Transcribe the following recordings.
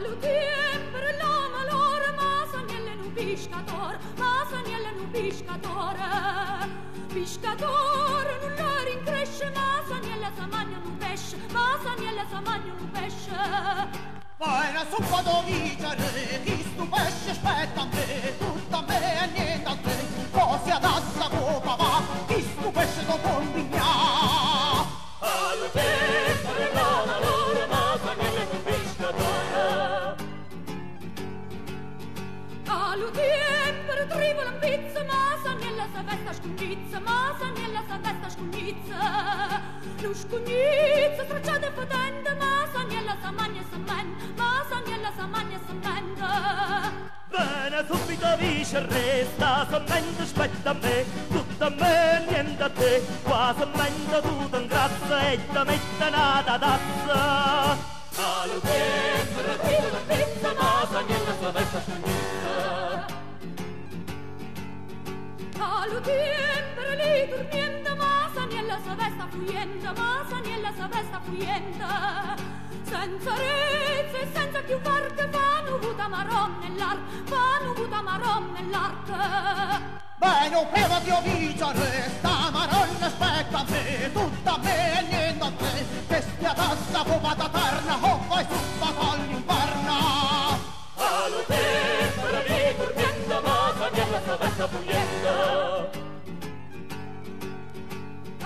lutie per l'ama lor, ma sa nielle nu piscator, ma sa nielle nu piscator. Piscator nu lor in ma sa nielle sa magno nu pesce, ma sa nielle sa magno nu pesce. Poi la suppa dovicere, chi stu pesce spetta a me, tutta a me e niente a te, cose ad assa copa va, chi stu pesce do fondi scugnizza stracciate fotende ma Saniella sa magna sa men ma Saniella sa magna sa men Bene, subito vice resta, sommendo aspetta a me, tutto a me, niente a te, qua sommendo tutto in grazia e da mette nata tazza. Fuyenda ma Saniella sa vesta fuyenda senza rezza e senza più barche fanno vuta marron nell'arc fanno vuta marron nell'arc Bene, un prima di ovicere, sta maronna aspetta a me, tutto a me e niente a te, che stia tassa copa da terna, o vai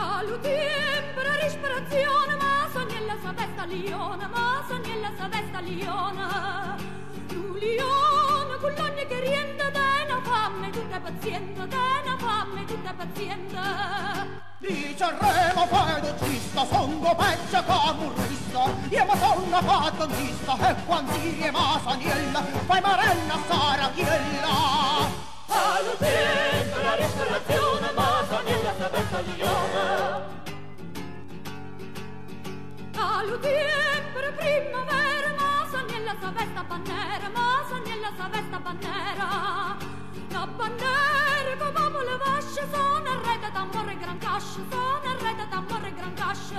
Tempo rispirazione ma Saniella sa vesta liona ma Saniella sa vesta liona. Tu liona con l'ogni che rienda dena famme tutta pazienza dena famme tutta pazienza Dice il remo fai d'uccista, son go peccia come un rista, io ma son una fatta vista, e quando è ma saniella, fai marella sara chiella. Sa vesta bannera la bannera come le vasce sono arrete d'amore gran casce sono arrete d'amore gran casce.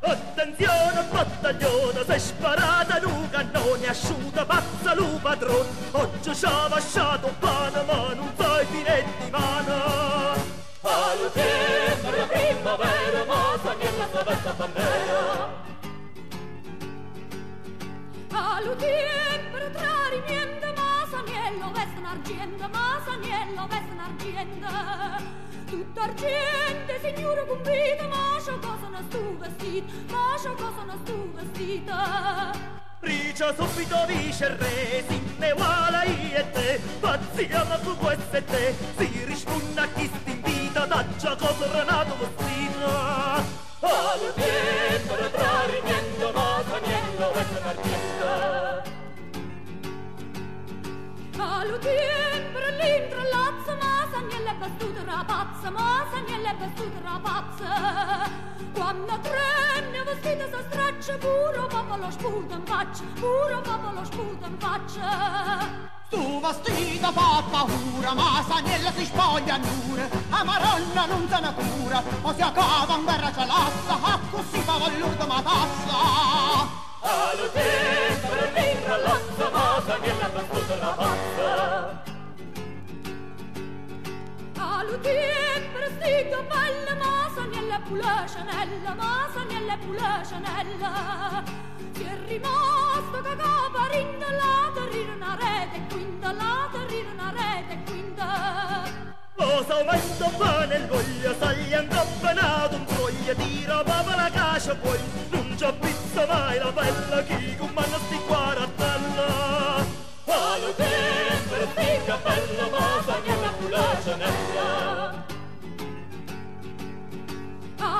Attenzione battaglione, sei sparata un cannone, asciuta pazza lu padron, oggi ci ha lasciato un pane ma non Veste un'argento tutto argento signore convita ma c'ho cosa non stu vestito ma c'ho cosa non stu vestito Prigia subito dice il re, si ne uguale io e te, pazziamo tu questo e te, si risponde a chi sti invita, da già cosa renato vestito. Allo tempo le trari niente, ma Saniello veste un'argento. Allo tempo l'intrallazzo ma Saniello è vestuto rapazza ma Saniello è vestuto rapazza quando trenne vestito si straccia puro popolo sputa in faccia puro popolo sputa in faccia Tu vestita fa paura, ma saniella si spoglia nure, a maronna non se ne cura, o si accava in guerra ce l'assa, a così fa valluta ma tassa. Allo tempo Pure Chanel ma è pure Chanel. Si è rimasto che capa rinda la terrire una rete quinta la terrire una rete quinta Cosa aumento bene il voglio, sai incampanato un foglio, tira papà la cascia poi, non ci pizza mai la bella, chi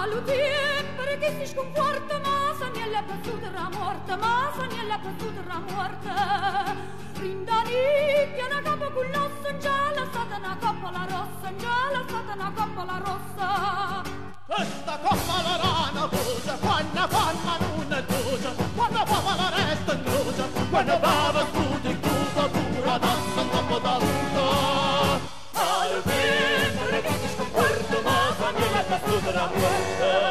Tempo che si sconforta ma Saniello è passuta la morte ma Saniello è passuta la morte rinda nicchia una coppa con l'ossa già la stata una coppola rossa già la stata una coppola rossa. Questa coppa la rana bugia, quando fanno Allo tempo